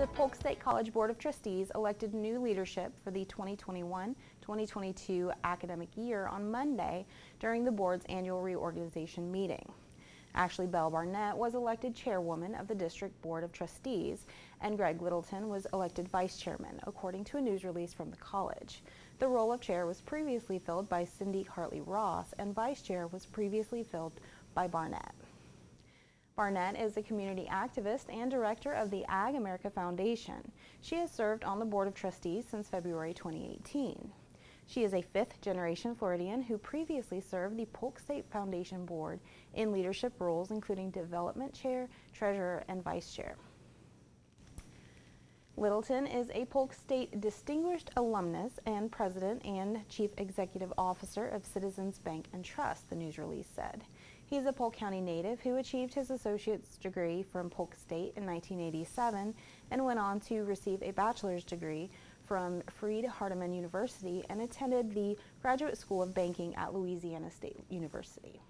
The Polk State College Board of Trustees elected new leadership for the 2021-2022 academic year on Monday during the board's annual reorganization meeting. Ashley Bell Barnett was elected chairwoman of the District Board of Trustees, and Greg Littleton was elected vice chairman, according to a news release from the college. The role of chair was previously filled by Cindy Hartley Ross, and vice chair was previously filled by Barnett. Barnett is a community activist and director of the Ag America Foundation. She has served on the Board of Trustees since February 2018. She is a fifth generation Floridian who previously served the Polk State Foundation Board in leadership roles including development chair, treasurer, and vice chair. Littleton is a Polk State Distinguished Alumnus and President and Chief Executive Officer of Citizens Bank and Trust, the news release said. He's a Polk County native who achieved his associate's degree from Polk State in 1987 and went on to receive a bachelor's degree from Freed Hardeman University and attended the Graduate School of Banking at Louisiana State University.